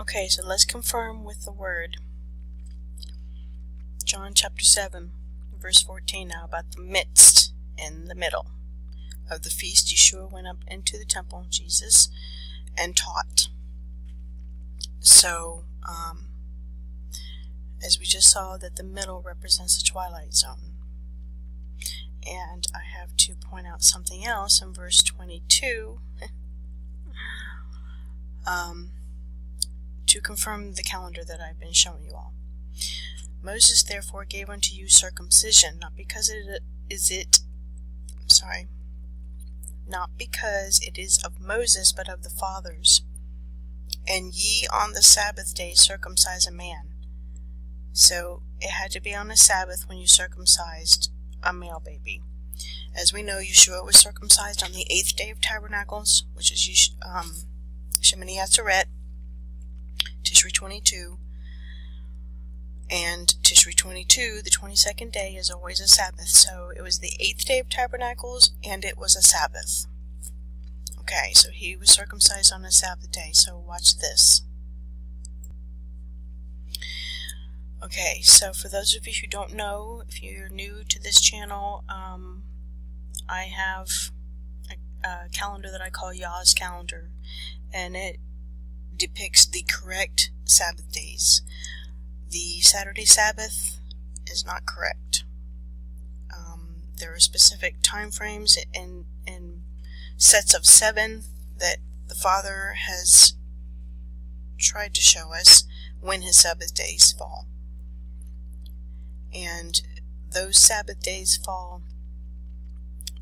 Okay, so let's confirm with the word. John chapter 7, verse 14 now about the midst in the middle of the feast. Yeshua went up into the temple, Jesus, and taught. So, um, as we just saw, that the middle represents the twilight zone. And I have to point out something else in verse 22 um, to confirm the calendar that I've been showing you all. Moses therefore gave unto you circumcision, not because it is it, I'm sorry, not because it is of Moses, but of the fathers. And ye on the Sabbath day circumcise a man. So it had to be on the Sabbath when you circumcised a male baby. As we know, Yeshua was circumcised on the eighth day of Tabernacles, which is um, Shemini Atzeret, Tishri 22, and Tishri 22, the 22nd day, is always a Sabbath. So it was the eighth day of Tabernacles, and it was a Sabbath. Okay, so he was circumcised on a Sabbath day. So watch this. Okay, so for those of you who don't know, if you're new to this channel, um, I have a, a calendar that I call Yah's calendar, and it depicts the correct Sabbath days. The Saturday Sabbath is not correct. Um, there are specific time frames and, and sets of seven that the Father has tried to show us when his Sabbath days fall. And those Sabbath days fall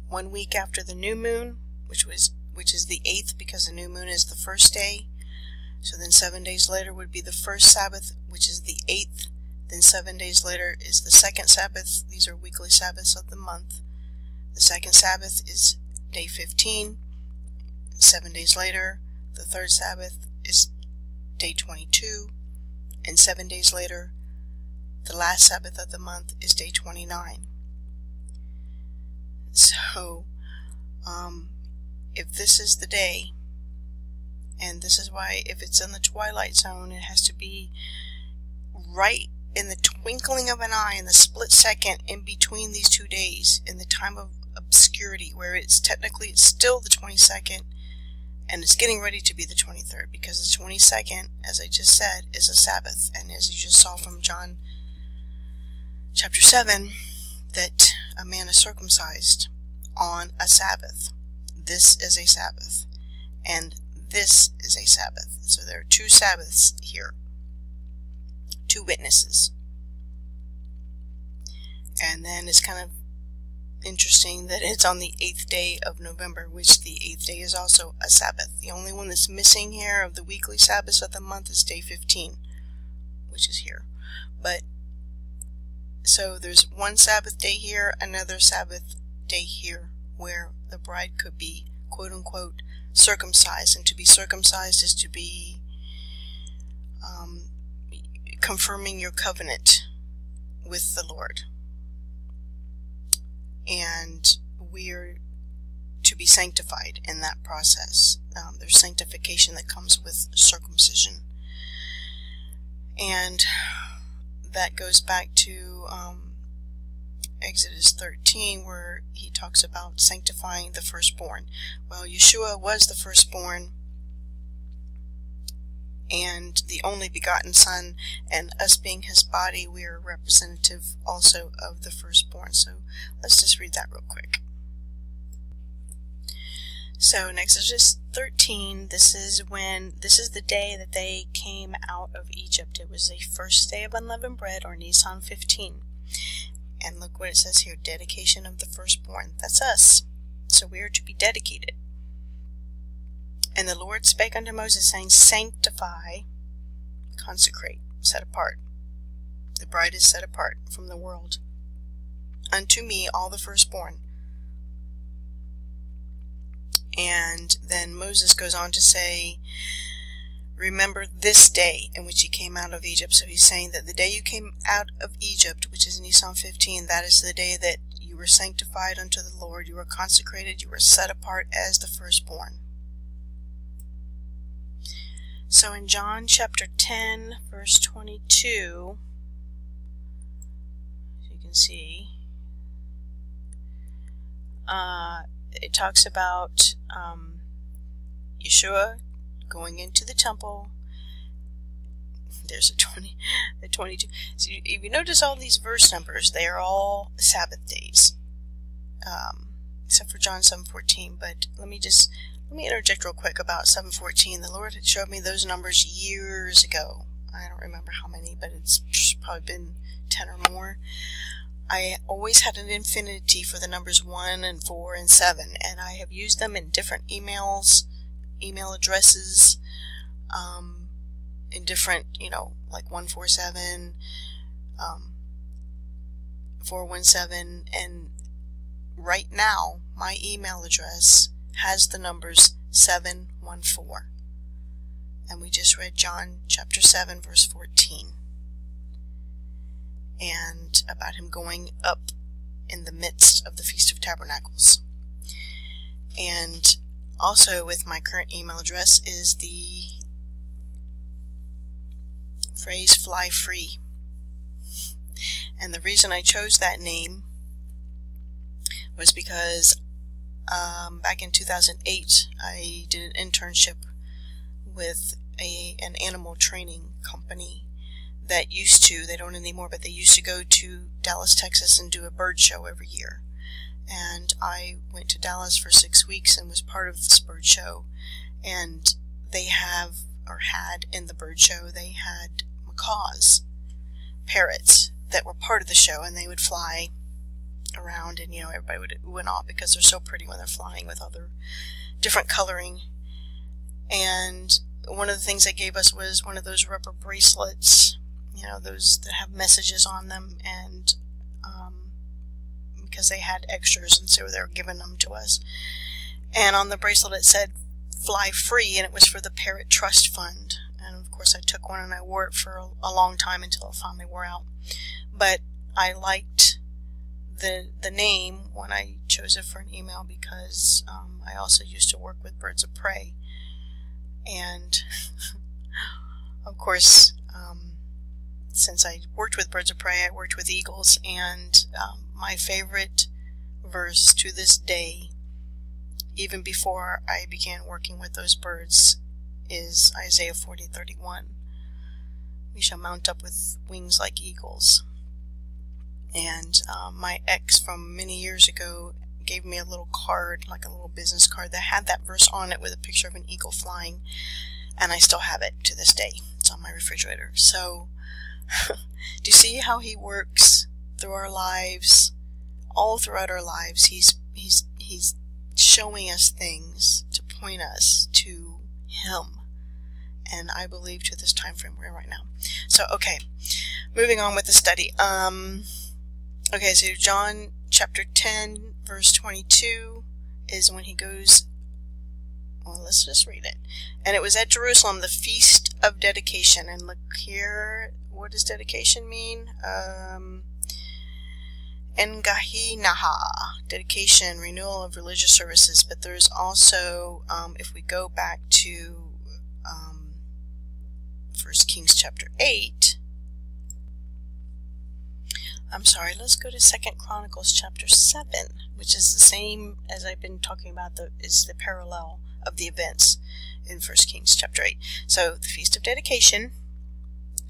one week after the new moon, which was which is the eighth because the new moon is the first day. So then seven days later would be the first Sabbath, which is the eighth. Then seven days later is the second Sabbath. These are weekly Sabbaths of the month. The second Sabbath is day 15. Seven days later, the third Sabbath is day 22. And seven days later, the last Sabbath of the month is day 29. So, um, if this is the day, and this is why if it's in the twilight zone, it has to be right in the twinkling of an eye, in the split second in between these two days, in the time of obscurity, where it's technically it's still the 22nd, and it's getting ready to be the 23rd, because the 22nd, as I just said, is a Sabbath, and as you just saw from John chapter 7, that a man is circumcised on a Sabbath. This is a Sabbath, and this is a Sabbath. So there are two Sabbaths here, two witnesses. And then it's kind of interesting that it's on the eighth day of November, which the eighth day is also a Sabbath. The only one that's missing here of the weekly Sabbaths of the month is day 15, which is here. But so there's one Sabbath day here, another Sabbath day here, where the bride could be quote unquote circumcised. And to be circumcised is to be um, confirming your covenant with the Lord. And we are to be sanctified in that process. Um, there's sanctification that comes with circumcision. And that goes back to um, Exodus 13 where he talks about sanctifying the firstborn. Well, Yeshua was the firstborn and the only begotten Son, and us being his body, we are representative also of the firstborn. So let's just read that real quick. So in Exodus 13, this is when, this is the day that they came out of Egypt. It was the first day of unleavened bread, or Nisan 15. And look what it says here dedication of the firstborn. That's us. So we are to be dedicated. And the Lord spake unto Moses, saying, Sanctify, consecrate, set apart. The bride is set apart from the world. Unto me all the firstborn. And then Moses goes on to say, Remember this day in which you came out of Egypt. So he's saying that the day you came out of Egypt, which is Nisan 15, that is the day that you were sanctified unto the Lord, you were consecrated, you were set apart as the firstborn. So in John chapter 10, verse 22, as you can see, uh, it talks about um, Yeshua going into the temple. There's a 20, the 22. So if you notice all these verse numbers, they are all Sabbath days, um, except for John 7:14. But let me just let me interject real quick about 7:14. The Lord had showed me those numbers years ago. I don't remember how many, but it's probably been 10 or more. I always had an infinity for the numbers 1 and 4 and 7, and I have used them in different emails, email addresses, um, in different, you know, like 147, um, 417, and right now, my email address has the numbers 714. And we just read John chapter 7, verse 14 and about him going up in the midst of the Feast of Tabernacles. And also with my current email address is the phrase fly free. And the reason I chose that name was because um, back in 2008 I did an internship with a, an animal training company that used to, they don't anymore, but they used to go to Dallas, Texas and do a bird show every year. And I went to Dallas for six weeks and was part of this bird show. And they have, or had in the bird show, they had macaws, parrots, that were part of the show, and they would fly around, and you know, everybody would went off because they're so pretty when they're flying with all their different coloring. And one of the things they gave us was one of those rubber bracelets you know, those that have messages on them, and um, because they had extras, and so they were giving them to us. And on the bracelet it said "Fly Free," and it was for the Parrot Trust Fund. And of course, I took one and I wore it for a, a long time until it finally wore out. But I liked the the name when I chose it for an email because um, I also used to work with birds of prey, and of course since I worked with birds of prey, I worked with eagles, and um, my favorite verse to this day, even before I began working with those birds, is Isaiah 40:31. We shall mount up with wings like eagles. And um, my ex from many years ago gave me a little card, like a little business card, that had that verse on it with a picture of an eagle flying, and I still have it to this day. It's on my refrigerator. So Do you see how he works through our lives? All throughout our lives, he's he's he's showing us things to point us to him. And I believe to this time frame we're in right now. So okay, moving on with the study. Um, okay, so John chapter ten, verse twenty-two is when he goes well, let's just read it. And it was at Jerusalem, the feast of dedication. And look here, what does dedication mean? Um, Enkainia, dedication, renewal of religious services. But there's also, um, if we go back to um, First Kings chapter 8, I'm sorry, let's go to Second Chronicles chapter 7, which is the same as I've been talking about, the, is the parallel of the events in First Kings chapter 8. So, the Feast of Dedication,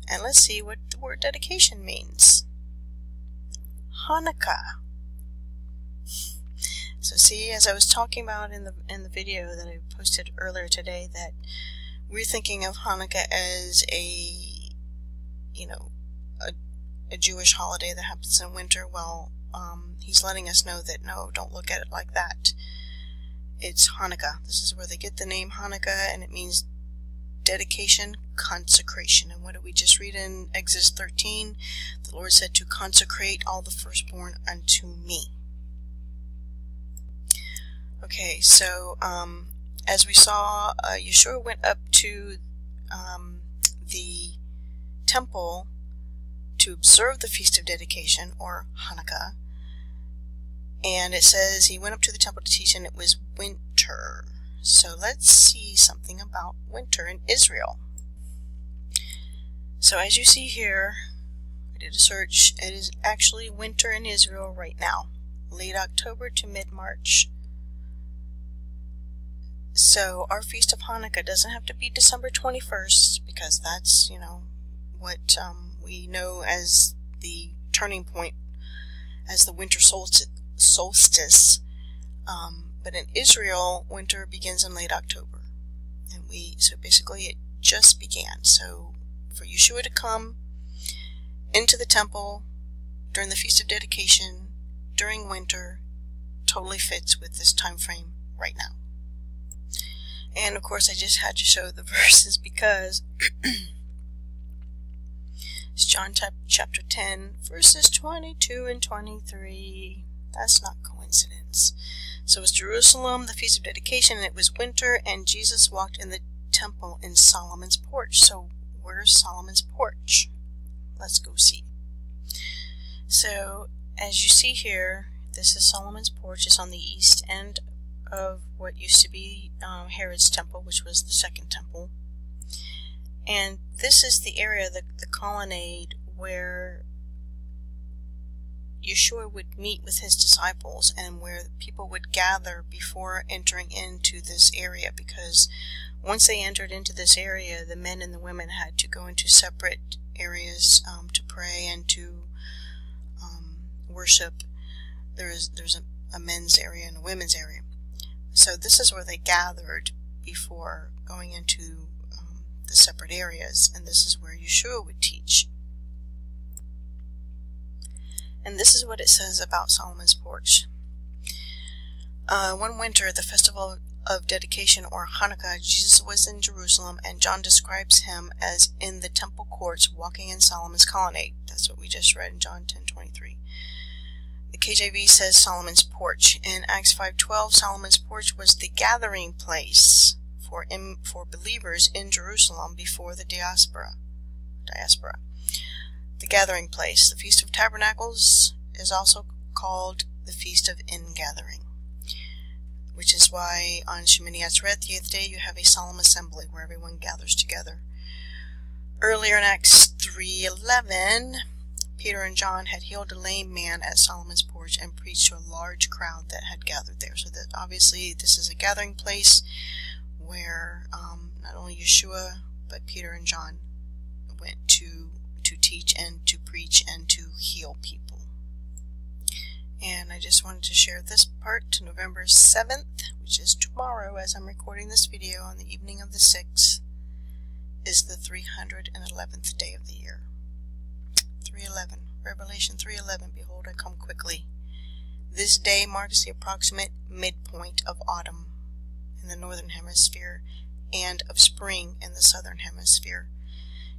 and let's see what the word dedication means. Hanukkah. So see, as I was talking about in the in the video that I posted earlier today, that we're thinking of Hanukkah as a, you know, a, a Jewish holiday that happens in winter. Well, um, he's letting us know that no, don't look at it like that. It's Hanukkah. This is where they get the name Hanukkah, and it means dedication, consecration. And what did we just read in Exodus 13? The Lord said to consecrate all the firstborn unto me. Okay, so um, as we saw, uh, Yeshua went up to um, the temple to observe the Feast of Dedication, or Hanukkah. And it says he went up to the temple to teach, and it was winter. So let's see something about winter in Israel. So as you see here, I did a search. It is actually winter in Israel right now, late October to mid-March. So our Feast of Hanukkah doesn't have to be December 21st because that's, you know, what um, we know as the turning point as the winter solstice. Um, but in Israel, winter begins in late October. And we, so basically it just began. So for Yeshua to come into the temple during the Feast of Dedication, during winter, totally fits with this time frame right now. And of course, I just had to show the verses because it's John chapter 10, verses 22 and 23. That's not coincidence. So it was Jerusalem, the Feast of Dedication, and it was winter, and Jesus walked in the temple in Solomon's porch. So where's Solomon's porch? Let's go see. So as you see here, this is Solomon's porch. It's on the east end of what used to be um, Herod's temple, which was the second temple. And this is the area, the, the colonnade, where Yeshua would meet with his disciples and where people would gather before entering into this area because once they entered into this area, the men and the women had to go into separate areas um, to pray and to um, worship. There is there's a, a men's area and a women's area. So this is where they gathered before going into um, the separate areas, and this is where Yeshua would teach. And this is what it says about Solomon's porch. Uh, one winter, the festival of dedication or Hanukkah, Jesus was in Jerusalem, and John describes him as in the temple courts walking in Solomon's colonnade. That's what we just read in John 10:23. The KJV says Solomon's porch. In Acts 5:12, Solomon's porch was the gathering place for in, for believers in Jerusalem before the diaspora. Diaspora. The gathering place. The Feast of Tabernacles is also called the Feast of Ingathering, which is why on Shemini Atzeret, the eighth day, you have a solemn assembly where everyone gathers together. Earlier in Acts 3:11 Peter and John had healed a lame man at Solomon's porch and preached to a large crowd that had gathered there. So that obviously this is a gathering place where um, not only Yeshua but Peter and John went to to teach and to preach and to heal people. And I just wanted to share this part to November 7th, which is tomorrow as I'm recording this video on the evening of the 6th, is the 311th day of the year. 3:11. Revelation 3:11. Behold, I come quickly. This day marks the approximate midpoint of autumn in the northern hemisphere and of spring in the southern hemisphere.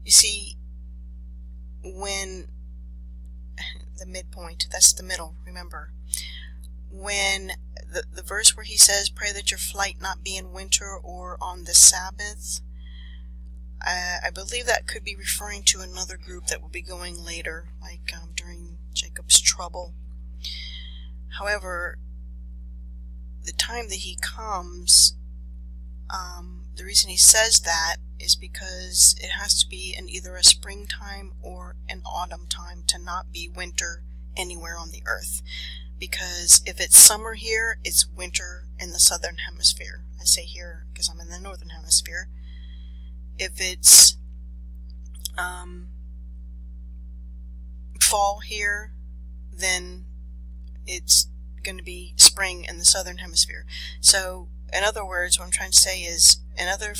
You see, when the midpoint, that's the middle, remember. When the, the verse where he says, Pray that your flight not be in winter or on the Sabbath, uh, I believe that could be referring to another group that will be going later, like um, during Jacob's trouble. However, the time that he comes, um, the reason he says that is because it has to be in either a springtime or an autumn time to not be winter anywhere on the earth. Because if it's summer here, it's winter in the southern hemisphere. I say here because I'm in the northern hemisphere if it's um, fall here, then it's going to be spring in the southern hemisphere. So, in other words, what I'm trying to say is, in other,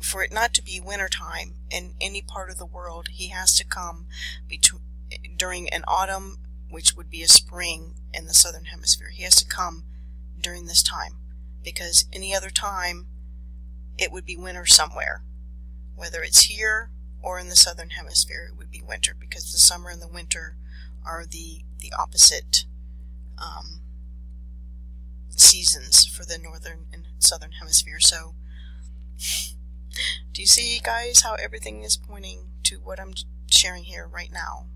for it not to be wintertime in any part of the world, he has to come between during an autumn, which would be a spring in the southern hemisphere. He has to come during this time because any other time it would be winter somewhere whether it's here or in the southern hemisphere, it would be winter because the summer and the winter are the the opposite um, seasons for the northern and southern hemisphere. So, do you see, guys, how everything is pointing to what I'm sharing here right now?